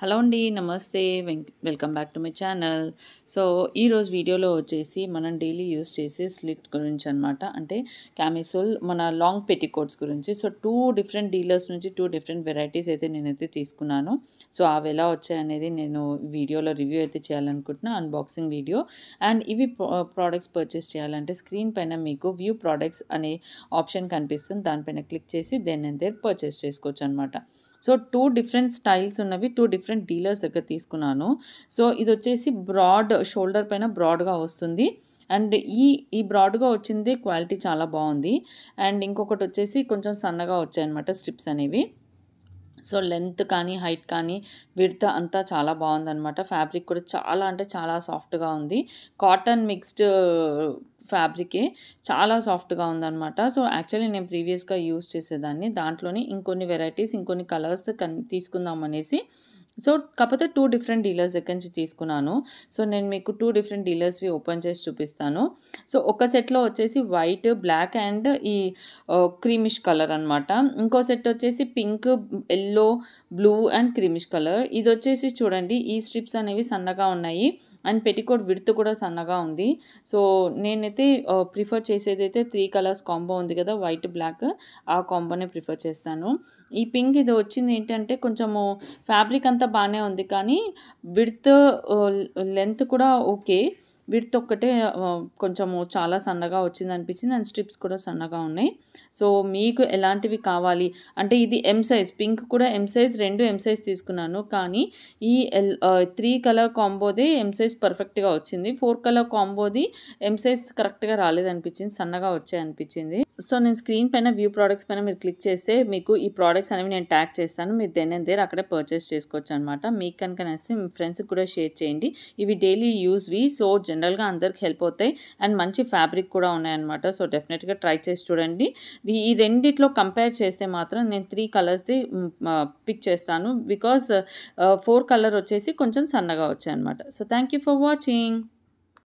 Hello అండి నమస్తే వెంక్ welcome back to my channel. So ఈరోజు వీడియోలో వచ్చేసి మనం డైలీ యూస్ చేసే స్లిట్ గురించి అనమాట అంటే క్యామిసోల్ మన లాంగ్ పెటికోట్స్ గురించి. సో టూ డిఫరెంట్ డీలర్స్ నుంచి టూ డిఫరెంట్ వెరైటీస్ అయితే నేనైతే తీసుకున్నాను. సో అవి ఎలా వచ్చాయనేది నేను వీడియోలో రివ్యూ అయితే చేయాలనుకుంటున్నా అన్బాక్సింగ్ వీడియో. అండ్ ఇవి ప్రోడక్ట్స్ పర్చేస్ చేయాలంటే స్క్రీన్ పైన మీకు వ్యూ ప్రోడక్ట్స్ అనే ఆప్షన్ కనిపిస్తుంది. దానిపైన క్లిక్ చేసి దెన్ అండ్ దేర్ పర్చేస్ చేసుకోవచ్చు అనమాట సో టూ డిఫరెంట్ స్టైల్స్ ఉన్నవి టూ డిఫరెంట్ డీలర్స్ దగ్గర తీసుకున్నాను. సో ఇది వచ్చేసి బ్రాడ్ షోల్డర్ పైన బ్రాడ్గా వస్తుంది. అండ్ ఈ ఈ బ్రాడ్గా వచ్చింది క్వాలిటీ చాలా బాగుంది. అండ్ ఇంకొకటి వచ్చేసి కొంచెం సన్నగా వచ్చాయన్నమాట స్ట్రిప్స్ అనేవి. సో లెంత్ కానీ హైట్ కానీ విడత అంతా చాలా బాగుందన్నమాట. ఫ్యాబ్రిక్ కూడా చాలా అంటే చాలా సాఫ్ట్గా ఉంది. కాటన్ మిక్స్డ్ ఫ్యాబ్రికే చాలా సాఫ్ట్గా ఉందన్నమాట. సో యాక్చువల్లీ నేను ప్రీవియస్గా యూస్ చేసేదాన్ని. దాంట్లోనే ఇంకొన్ని వెరైటీస్ ఇంకొన్ని కలర్స్ కన్ తీసుకుందాం అనేసి. సో కాకపోతే టూ డిఫరెంట్ డీలర్స్ దగ్గర నుంచి తీసుకున్నాను. సో నేను మీకు టూ డిఫరెంట్ డీలర్స్వి ఓపెన్ చేసి చూపిస్తాను. సో ఒక సెట్లో వచ్చేసి వైట్ బ్లాక్ అండ్ ఈ క్రీమిష్ కలర్ అనమాట ఇంకో సెట్ వచ్చేసి pink yellow blue and creamish colour. ఇది వచ్చేసి చూడండి ఈ స్ట్రిప్స్ అనేవి సన్నగా ఉన్నాయి. అండ్ పెటికోట్ విడ్త్ కూడా సన్నగా ఉంది. సో నేనైతే ప్రిఫర్ చేసేది అయితే త్రీ కలర్స్ కాంబో ఉంది కదా వైట్ బ్లాక్. ఆ కాంబోనే ప్రిఫర్ చేస్తాను. ఈ పింక్ ఇది వచ్చింది ఏంటంటే కొంచెము ఫ్యాబ్రిక్ అంతా బాగానే ఉంది. కానీ విడ్త్ లెంత్ కూడా ఓకే. విడ్త్ ఒక్కటే కొంచెము చాలా సన్నగా వచ్చింది అనిపించింది అండ్ స్ట్రిప్స్ కూడా సన్నగా ఉన్నాయి. సో మీకు ఎలాంటివి కావాలి? అంటే ఇది ఎం సైజ్ పింక్ కూడా ఎం సైజ్ రెండు ఎం సైజ్ తీసుకున్నాను. కానీ ఈ ఎల్ త్రీ కలర్ కాంబోది ఎం సైజ్ పర్ఫెక్ట్గా వచ్చింది. ఫోర్ కలర్ కాంబోది ఎం సైజ్ కరెక్ట్గా రాలేదనిపించింది సన్నగా వచ్చాయి అనిపించింది సో నేను స్క్రీన్ పైన వ్యూ ప్రోడక్ట్స్ పైన మీరు క్లిక్ చేస్తే మీకు ఈ ప్రోడక్ట్స్ అనేవి నేను ట్యాగ్ చేస్తాను. మీరు దెన్ అండ్ దేర్ అక్కడే పర్చేస్ చేసుకోవచ్చు అనమాట మీకు కనుక నచ్చితే మీ ఫ్రెండ్స్కి కూడా షేర్ చేయండి. ఇవి డైలీ యూజ్వి సో జనరల్గా అందరికి హెల్ప్ అవుతాయి. అండ్ మంచి ఫ్యాబ్రిక్ కూడా ఉన్నాయన్నమాట. సో డెఫినెట్గా ట్రై చేసి చూడండి. ఈ రెండిట్లో కంపేర్ చేస్తే మాత్రం నేను త్రీ కలర్స్ది పిక్ చేస్తాను. బికాస్ ఫోర్ కలర్ వచ్చేసి కొంచెం సన్నగా వచ్చాయి అనమాట so thank you for watching